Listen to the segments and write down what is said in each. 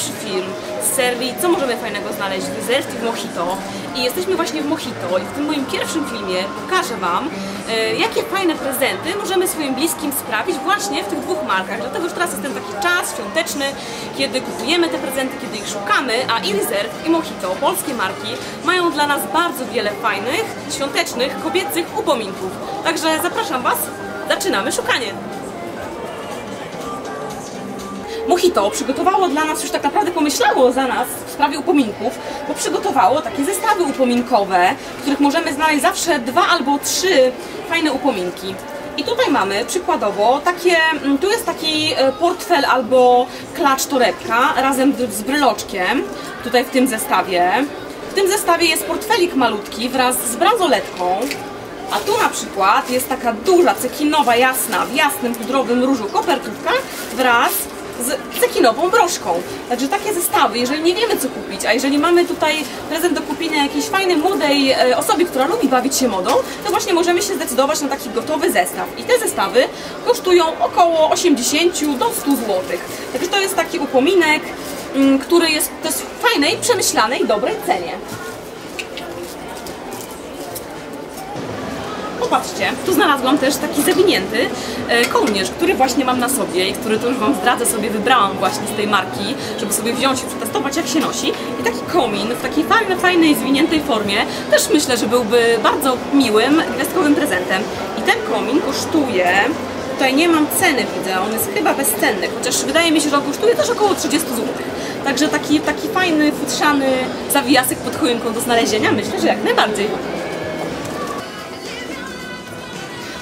pierwszy film z serii Co możemy fajnego znaleźć w w Mojito. I jesteśmy właśnie w Mojito i w tym moim pierwszym filmie pokażę Wam, e, jakie fajne prezenty możemy swoim bliskim sprawić właśnie w tych dwóch markach. Dlatego, że teraz jest ten taki czas świąteczny, kiedy kupujemy te prezenty, kiedy ich szukamy, a i Reserve i Mojito, polskie marki, mają dla nas bardzo wiele fajnych, świątecznych, kobiecych upominków. Także zapraszam Was, zaczynamy szukanie! Mojito przygotowało dla nas, już tak naprawdę pomyślało za nas w sprawie upominków, bo przygotowało takie zestawy upominkowe, w których możemy znaleźć zawsze dwa albo trzy fajne upominki. I tutaj mamy przykładowo takie, mm, tu jest taki e, portfel albo klacz torebka razem z bryloczkiem, tutaj w tym zestawie. W tym zestawie jest portfelik malutki wraz z bransoletką, a tu na przykład jest taka duża, cekinowa, jasna, w jasnym, pudrowym różu kopertówka wraz z cekinową broszką. Także takie zestawy, jeżeli nie wiemy co kupić, a jeżeli mamy tutaj prezent do kupienia jakiejś fajnej, młodej e, osobie, która lubi bawić się modą, to właśnie możemy się zdecydować na taki gotowy zestaw. I te zestawy kosztują około 80 do 100 zł. Także to jest taki upominek, mm, który jest, jest w fajnej, przemyślanej, dobrej cenie. Popatrzcie, tu znalazłam też taki zawinięty e, kołnierz, który właśnie mam na sobie i który to już Wam zdradzę sobie, wybrałam właśnie z tej marki, żeby sobie wziąć i przetestować jak się nosi. I taki komin w takiej fajnej, fajnej, zwiniętej formie też myślę, że byłby bardzo miłym, gwiazdkowym prezentem. I ten komin kosztuje tutaj nie mam ceny, widzę, on jest chyba bezcenny, chociaż wydaje mi się, że on kosztuje też około 30 zł. Także taki, taki fajny, futrzany zawijasek pod choinką do znalezienia, myślę, że jak najbardziej.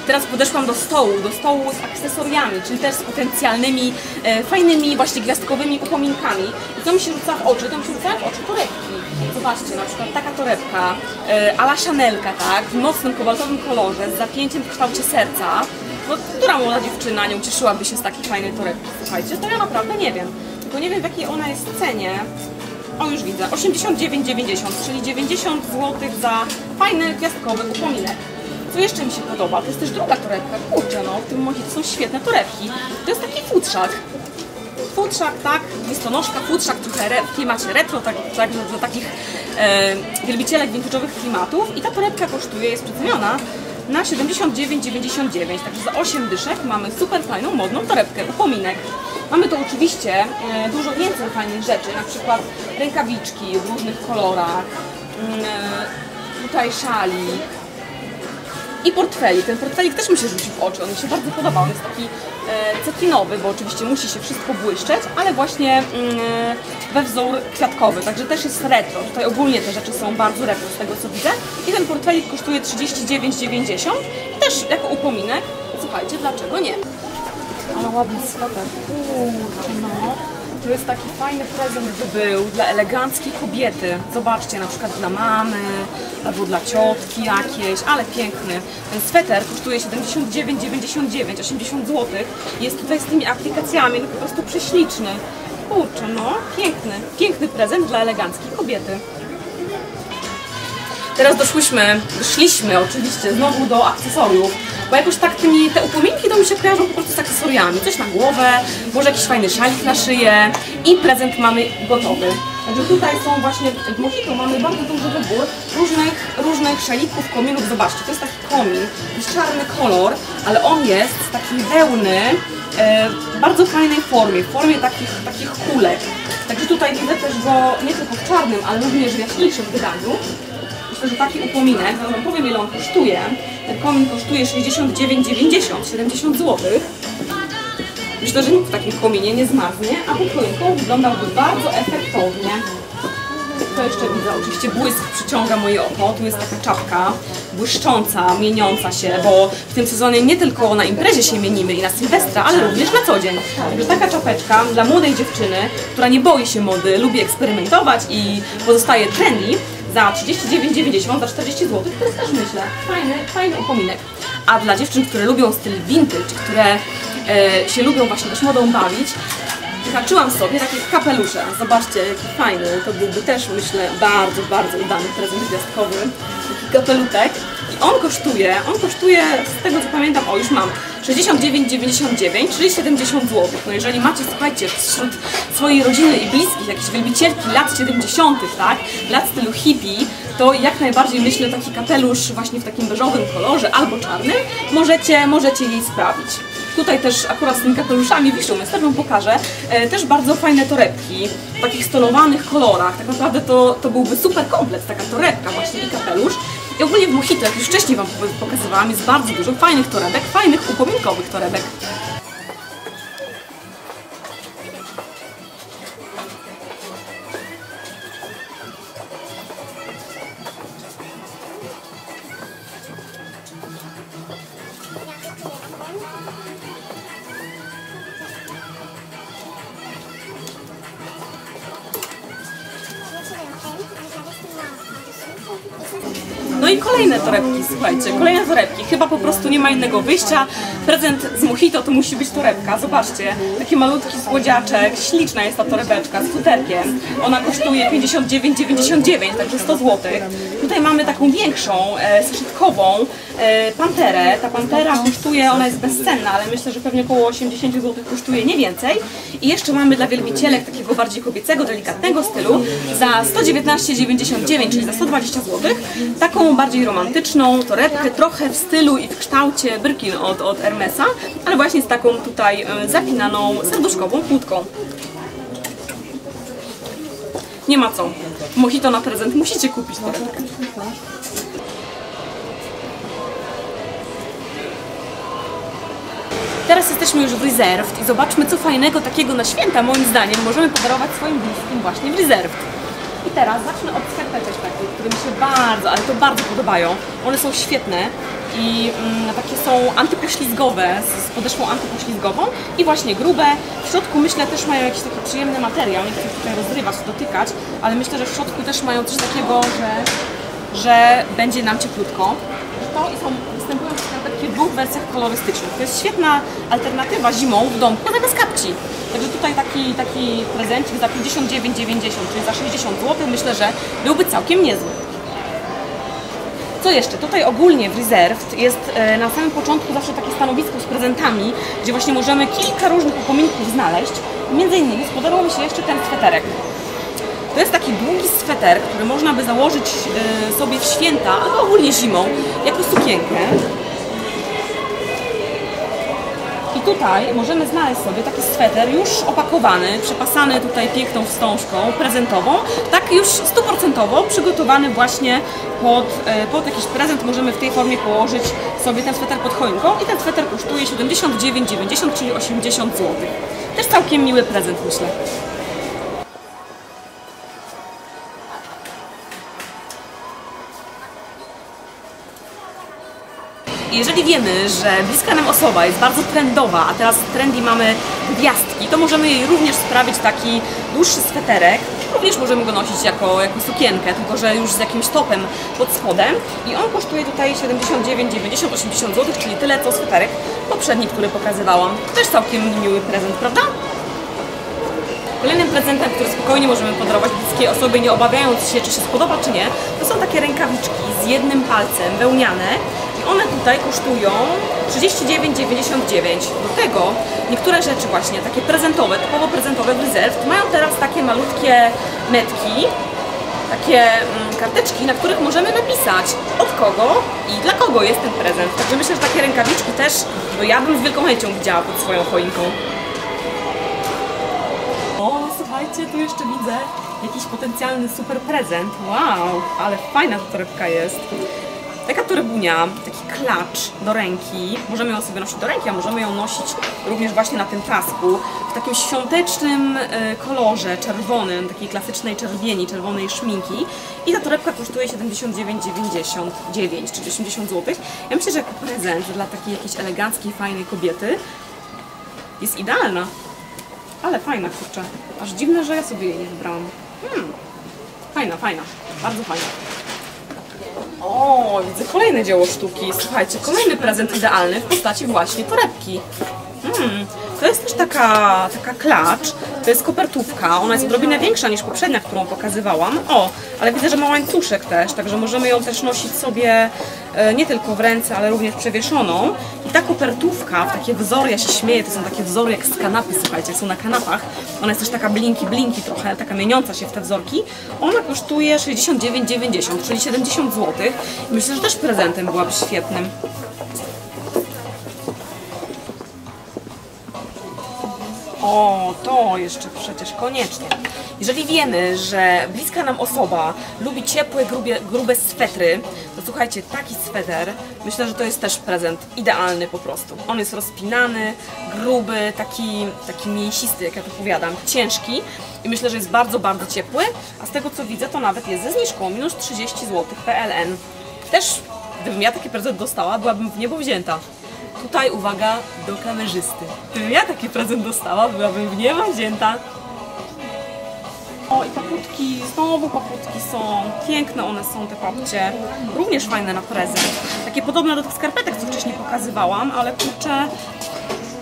Teraz podeszłam do stołu, do stołu z akcesoriami, czyli też z potencjalnymi, e, fajnymi, właśnie gwiazdkowymi upominkami. I co mi się rzuca w oczy? To mi się rzuca w oczy torebki. Zobaczcie, na przykład taka torebka, e, ala Chanelka, tak, w mocnym, kobaltowym kolorze, z zapięciem w kształcie serca. No, która młoda dziewczyna nie ucieszyłaby się z takiej fajnej torebki? Słuchajcie, to ja naprawdę nie wiem. Tylko nie wiem, w jakiej ona jest cenie. O, już widzę, 89,90, czyli 90 zł za fajny, gwiazdkowy upominek. Co jeszcze mi się podoba, to jest też druga torebka. Kurczę, no, w tym momencie to są świetne torebki. To jest taki futrzak. Futrzak, tak, listonoszka, futrzak trochę re, w klimacie retro, tak, tak dla takich e, wielbicielek vintage'owych klimatów. I ta torebka kosztuje, jest przeceniona na 79,99, także za 8 dyszek mamy super fajną, modną torebkę, upominek. Mamy tu oczywiście e, dużo więcej fajnych rzeczy, na przykład rękawiczki w różnych kolorach, mm, e, tutaj szali, i portfelik. Ten portfelik też mi się rzucił w oczy, on mi się bardzo podobał. On jest taki e, cekinowy, bo oczywiście musi się wszystko błyszczeć, ale właśnie mm, we wzór kwiatkowy, także też jest retro. Tutaj ogólnie te rzeczy są bardzo retro z tego co widzę. I ten portfelik kosztuje 39,90 i też jako upominek, słuchajcie, dlaczego nie? Ale ładny sweter. Kurczę, no. To jest taki fajny prezent, by był dla eleganckiej kobiety. Zobaczcie, na przykład dla mamy, albo dla ciotki jakiejś, ale piękny. Ten sweter kosztuje 79,99, 80 zł. Jest tutaj z tymi aplikacjami, no po prostu prześliczny. Kurczę, no, piękny, piękny prezent dla eleganckiej kobiety. Teraz doszłyśmy, doszliśmy oczywiście znowu do akcesoriów, bo jakoś tak tymi, te upominki to mi się kojarzą po prostu z akcesoriami. Coś na głowę, może jakiś fajny szalik na szyję i prezent mamy gotowy. Także tutaj są właśnie, w Mojito mamy bardzo duży wybór różnych, różnych szalików, kominów. Zobaczcie, to jest taki komin, jest czarny kolor, ale on jest z takiej wełny, e, w bardzo fajnej formie, w formie takich, takich kulek. Także tutaj widzę też go nie tylko w czarnym, ale również w jaśniejszym wydaniu. Że taki upominek, zaraz wam powiem ile on kosztuje. Ten komin kosztuje 69,90, 70 zł. Myślę, że nikt w takim kominie nie zmarznie, a pod choinką wyglądałby bardzo efektownie. To jeszcze widzę, oczywiście błysk przyciąga moje oko. Tu jest taka czapka błyszcząca, mieniąca się, bo w tym sezonie nie tylko na imprezie się mienimy i na Sylwestra, ale również na co dzień. Także taka czapeczka dla młodej dziewczyny, która nie boi się mody, lubi eksperymentować i pozostaje trendy, za 39,90 za 40 zł, to jest też myślę fajny, fajny upominek. A dla dziewczyn, które lubią styl vintage, które e, się lubią właśnie też modą bawić, wyhaczyłam sobie takie kapelusze. Zobaczcie, jaki fajny. To byłby też, myślę, bardzo, bardzo udany prezent gwiazdkowy. Taki kapelutek. On kosztuje, on kosztuje, z tego co pamiętam, o już mam, 69,99, czyli 70 zł. No jeżeli macie, słuchajcie, wśród swojej rodziny i bliskich jakieś wielbicielki lat 70., tak, lat stylu hippie, to jak najbardziej myślę taki kapelusz właśnie w takim beżowym kolorze albo czarnym możecie, możecie jej sprawić. Tutaj też akurat z tymi kapeluszami wiszą, więc też Wam pokażę. E, też bardzo fajne torebki w takich stonowanych kolorach. Tak naprawdę to, to byłby super komplet, taka torebka właśnie i kapelusz. I ogólnie w Mojito, jak już wcześniej Wam pokazywałam, jest bardzo dużo fajnych torebek, fajnych upominkowych torebek. Kolejne torebki, słuchajcie, kolejne torebki. Chyba po prostu nie ma innego wyjścia. Prezent z Mojito to musi być torebka. Zobaczcie, taki malutki słodziaczek, śliczna jest ta torebeczka z futerkiem. Ona kosztuje 59,99, także 100 zł. Tutaj mamy taką większą, e, saszetkową e, panterę. Ta pantera kosztuje, ona jest bezcenna, ale myślę, że pewnie około 80 zł kosztuje, nie więcej. I jeszcze mamy dla wielbicielek takiego bardziej kobiecego, delikatnego stylu za 119,99, czyli za 120 zł. Taką bardziej romantyczną torebkę, trochę w stylu i w kształcie Birkin od, od Hermesa, ale właśnie z taką tutaj e, zapinaną serduszkową kłódką. Nie ma co. Mojito na prezent musicie kupić torebkę. Teraz jesteśmy już w Reserved i zobaczmy co fajnego takiego na święta moim zdaniem możemy podarować swoim bliskim właśnie w Reserved. I teraz zacznę od skarpeczek takich, które mi się bardzo, ale to bardzo podobają. One są świetne i mm, takie są antypoślizgowe, z, z podeszwą antypoślizgową i właśnie grube. W środku myślę też mają jakiś taki przyjemny materiał, nie chcę tutaj rozrywać, dotykać, ale myślę, że w środku też mają coś takiego, że, że będzie nam cieplutko. To i są, występują w dwóch wersjach kolorystycznych. To jest świetna alternatywa zimą w domku zamiast kapci. Także tutaj taki, taki prezencik za 59,90, czyli za 60 zł myślę, że byłby całkiem niezły. Co jeszcze? Tutaj ogólnie w Reserved jest e, na samym początku zawsze takie stanowisko z prezentami, gdzie właśnie możemy kilka różnych upominków znaleźć. Między innymi spodobał mi się jeszcze ten sweterek. To jest taki długi sweter, który można by założyć e, sobie w święta, albo ogólnie zimą, jako sukienkę. I tutaj możemy znaleźć sobie taki sweter już opakowany, przepasany tutaj piękną wstążką prezentową, tak już stuprocentowo przygotowany właśnie pod, e, pod jakiś prezent. Możemy w tej formie położyć sobie ten sweter pod choinką i ten sweter kosztuje 79,90, czyli 80 zł. Też całkiem miły prezent myślę. Jeżeli wiemy, że bliska nam osoba jest bardzo trendowa, a teraz trendy mamy gwiazdki, to możemy jej również sprawić taki dłuższy sweterek. Również możemy go nosić jako, jako sukienkę, tylko że już z jakimś topem pod spodem. I on kosztuje tutaj 79, 90, 80 zł, czyli tyle co sweterek poprzedni, który pokazywałam. Też całkiem miły prezent, prawda? Kolejnym prezentem, który spokojnie możemy podarować bliskiej osobie, nie obawiając się, czy się spodoba, czy nie, to są takie rękawiczki z jednym palcem, wełniane. One tutaj kosztują 39,99. Do tego niektóre rzeczy właśnie, takie prezentowe, typowo prezentowe w Reserved, mają teraz takie malutkie metki, takie mm, karteczki, na których możemy napisać od kogo i dla kogo jest ten prezent. Także myślę, że takie rękawiczki też, no ja bym z wielką chęcią widziała pod swoją choinką. O, słuchajcie, tu jeszcze widzę jakiś potencjalny super prezent. Wow, ale fajna ta torebka jest. Taka torebunia, taki klacz do ręki. Możemy ją sobie nosić do ręki, a możemy ją nosić również właśnie na tym pasku. W takim świątecznym e, kolorze, czerwonym, takiej klasycznej czerwieni, czerwonej szminki. I ta torebka kosztuje 79,99 czy 80 zł. Ja myślę, że jako prezent dla takiej jakiejś eleganckiej, fajnej kobiety jest idealna. Ale fajna, kurczę. Aż dziwne, że ja sobie jej nie wybrałam. Hmm. Fajna, fajna. Bardzo fajna. O, widzę kolejne dzieło sztuki. Słuchajcie, kolejny prezent idealny w postaci właśnie torebki. Hmm. To jest też taka, taka klacz To jest kopertówka, ona jest odrobinę większa niż poprzednia, którą pokazywałam. O, ale widzę, że ma łańcuszek też, także możemy ją też nosić sobie e, nie tylko w ręce, ale również przewieszoną. I ta kopertówka w takie wzory, ja się śmieję, to są takie wzory jak z kanapy, słuchajcie, są na kanapach. Ona jest też taka blinki, blinki trochę, taka mieniąca się w te wzorki. Ona kosztuje 69,90, czyli 70 zł. Myślę, że też prezentem byłaby świetnym. O, to jeszcze przecież koniecznie. Jeżeli wiemy, że bliska nam osoba lubi ciepłe, grubie, grube swetry, to słuchajcie, taki sweter, myślę, że to jest też prezent idealny po prostu. On jest rozpinany, gruby, taki, taki mięsisty, jak ja to powiadam, ciężki i myślę, że jest bardzo, bardzo ciepły, a z tego co widzę, to nawet jest ze zniżką, minus 30 zł PLN. Też, gdybym ja taki prezent dostała, byłabym w niebo wzięta. Tutaj uwaga do kamerzysty. Gdybym ja taki prezent dostała, byłabym w niebo wzięta. O i paputki, znowu paputki są. Piękne one są te papcie. Również fajne na prezent. Takie podobne do tych skarpetek, co wcześniej pokazywałam, ale kurczę,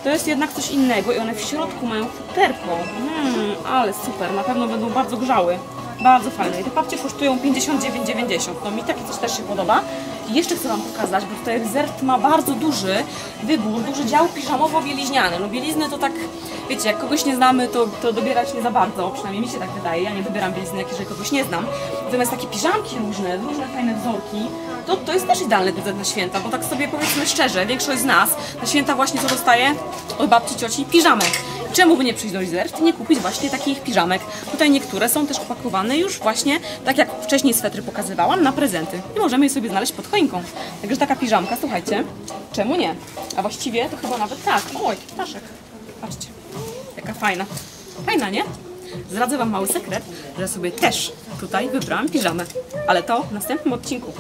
to jest jednak coś innego i one w środku mają futerko. Hmm, ale super, na pewno będą bardzo grzały. Bardzo fajne. I te papcie kosztują 59,90. No mi takie coś też się podoba. I jeszcze chcę Wam pokazać, bo tutaj Rezert ma bardzo duży wybór, duży dział piżamowo-bieliźniany. No bielizny to tak, wiecie, jak kogoś nie znamy, to, to dobierać nie za bardzo, przynajmniej mi się tak wydaje. Ja nie dobieram bielizny, jak jeżeli kogoś nie znam. Natomiast takie piżamki różne, różne fajne wzorki, to, to jest też idealny prezent na święta, bo tak sobie powiedzmy szczerze, większość z nas na święta właśnie co dostaje od babci, cioci? Piżamek. Czemu by nie przyjść do Lizert i nie kupić właśnie takich piżamek? Tutaj niektóre są też opakowane już właśnie, tak jak wcześniej swetry pokazywałam, na prezenty. I możemy je sobie znaleźć pod choinką. Także taka piżamka, słuchajcie, czemu nie? A właściwie to chyba nawet tak. O, jaki ptaszek. Patrzcie, jaka fajna. Fajna, nie? Zdradzę Wam mały sekret, że sobie też tutaj wybrałam piżamę. Ale to w następnym odcinku.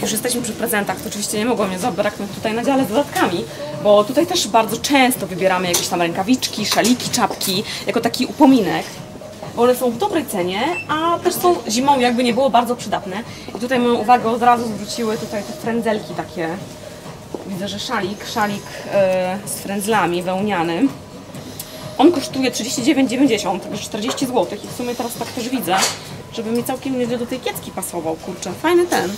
Jak już jesteśmy przy prezentach, to oczywiście nie mogło mnie zabraknąć tutaj na dziale z dodatkami, bo tutaj też bardzo często wybieramy jakieś tam rękawiczki, szaliki, czapki, jako taki upominek. Bo one są w dobrej cenie, a też są zimą jakby nie było bardzo przydatne. I tutaj moją uwagę od razu zwróciły tutaj te frędzelki takie. Widzę, że szalik, szalik e, z frędzlami wełniany. On kosztuje 39,90, także 40 zł i w sumie teraz tak też widzę, żeby mi całkiem nieźle do tej kiecki pasował, kurczę. Fajny ten,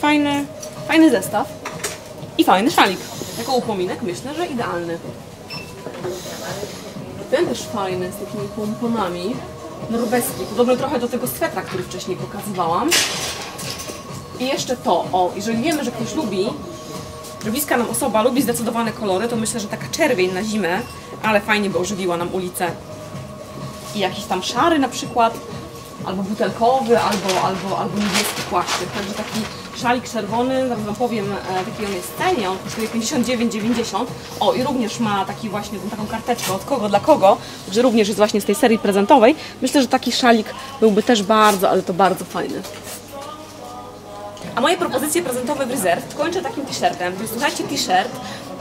fajny, fajny zestaw i fajny szalik. Jako upominek myślę, że idealny. Ten też fajny, z takimi pomponami. Norweski, podobny trochę do tego swetra, który wcześniej pokazywałam. I jeszcze to, o, jeżeli wiemy, że ktoś lubi, że bliska nam osoba lubi zdecydowane kolory, to myślę, że taka czerwień na zimę, ale fajnie by ożywiła nam ulicę. I jakiś tam szary na przykład, albo butelkowy, albo, albo, albo niebieski płaszczyk. Także taki szalik czerwony, zaraz Wam powiem e, w jakiej on jest cenie, on kosztuje 59,90. O i również ma taki właśnie taką karteczkę od kogo dla kogo, że również jest właśnie z tej serii prezentowej. Myślę, że taki szalik byłby też bardzo, ale to bardzo fajny. A moje propozycje prezentowe w Reserve kończę takim t-shirtem. Słuchajcie, t-shirt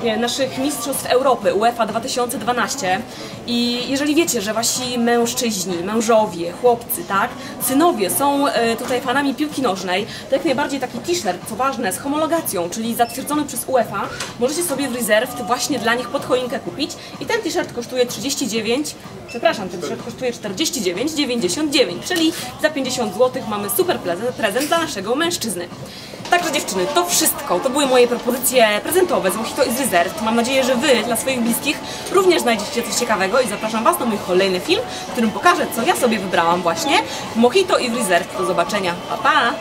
e, naszych Mistrzostw Europy UEFA 2012 i jeżeli wiecie, że wasi mężczyźni, mężowie, chłopcy, tak, synowie są e, tutaj fanami piłki nożnej, to jak najbardziej taki t-shirt, co ważne, z homologacją, czyli zatwierdzony przez UEFA, możecie sobie w Reserve właśnie dla nich pod choinkę kupić i ten t-shirt kosztuje 39 Przepraszam, ten t-shirt kosztuje 49,99, czyli za 50 zł mamy super prezent, prezent dla naszego mężczyzny. Także dziewczyny, to wszystko. To były moje propozycje prezentowe z Mojito i z Reserve. Mam nadzieję, że Wy dla swoich bliskich również znajdziecie coś ciekawego i zapraszam Was na mój kolejny film, w którym pokażę, co ja sobie wybrałam właśnie Mojito i w Reserve. Do zobaczenia. Pa, pa!